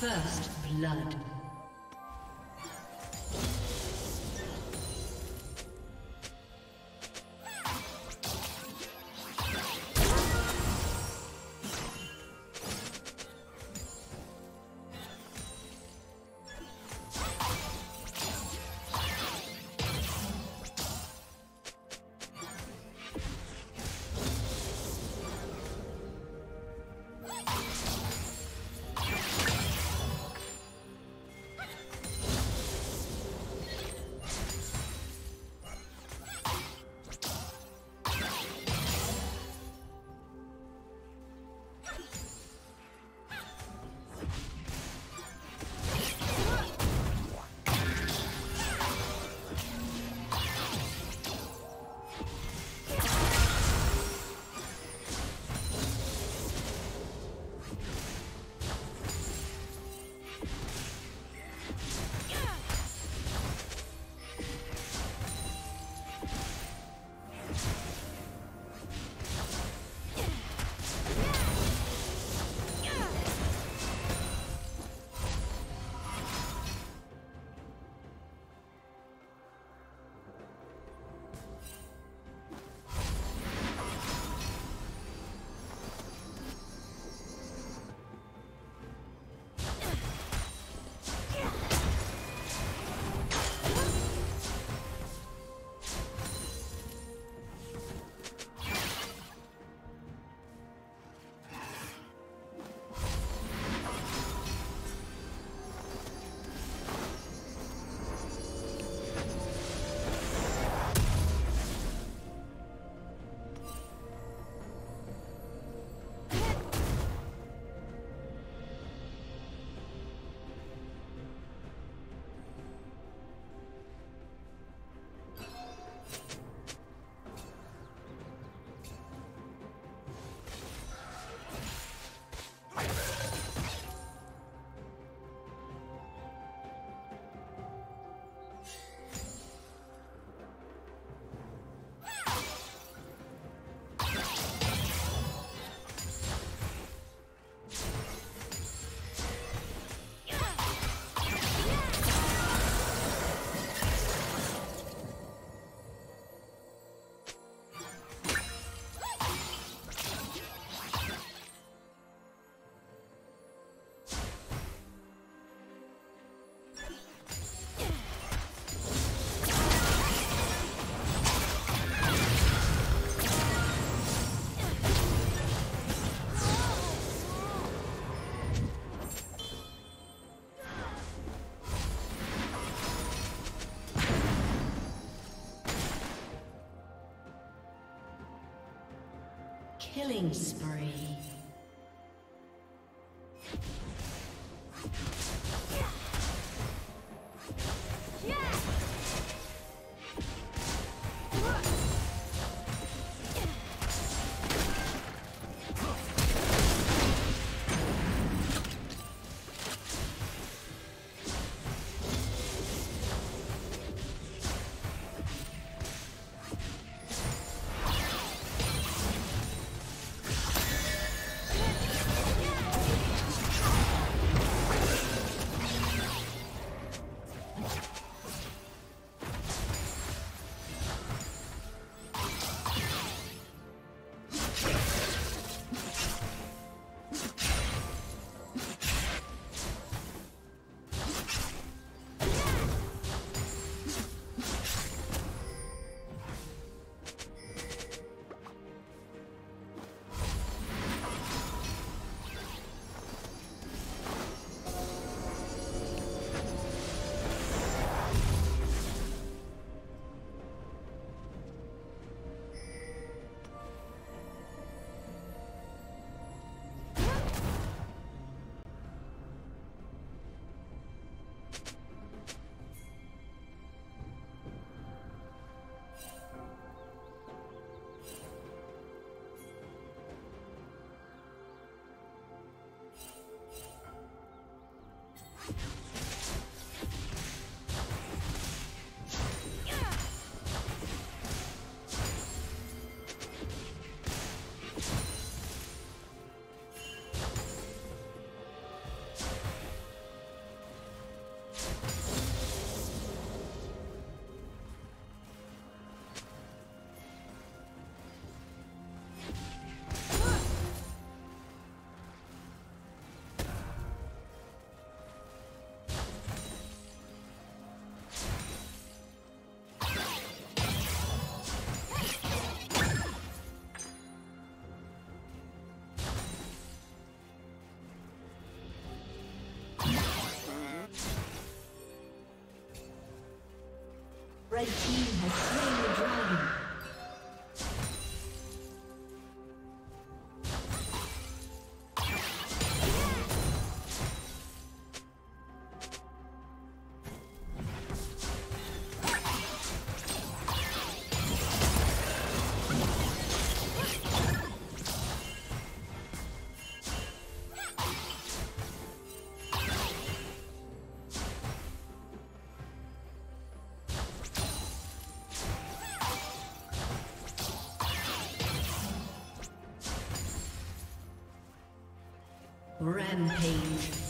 First blood. Killing spree. Red team has slain Rampage.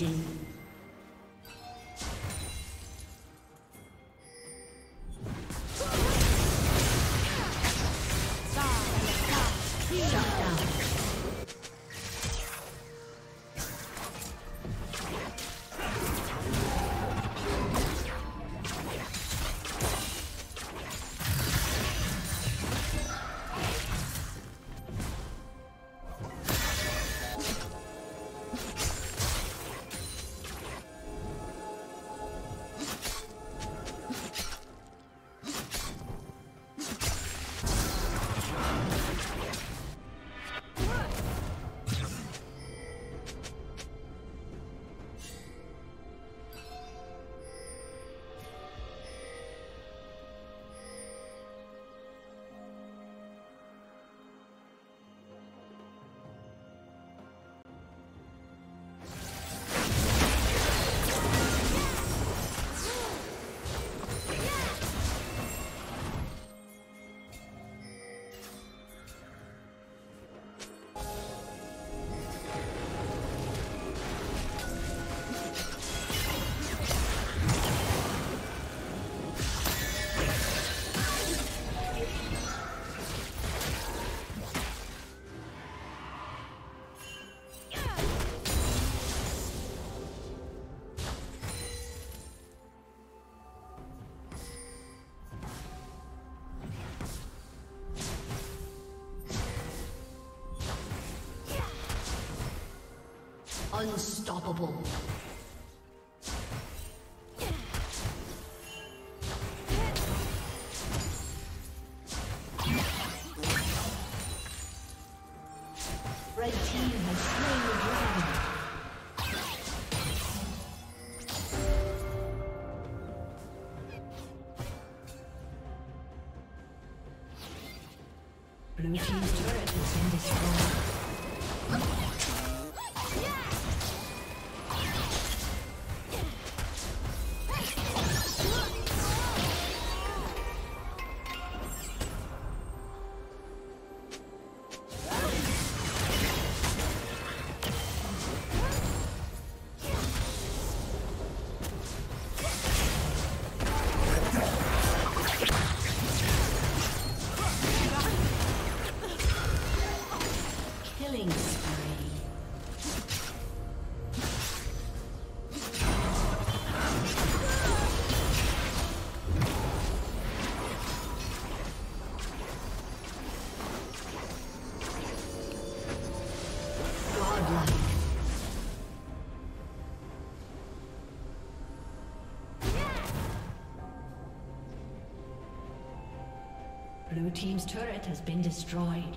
meeting. Unstoppable. Blue Team's turret has been destroyed.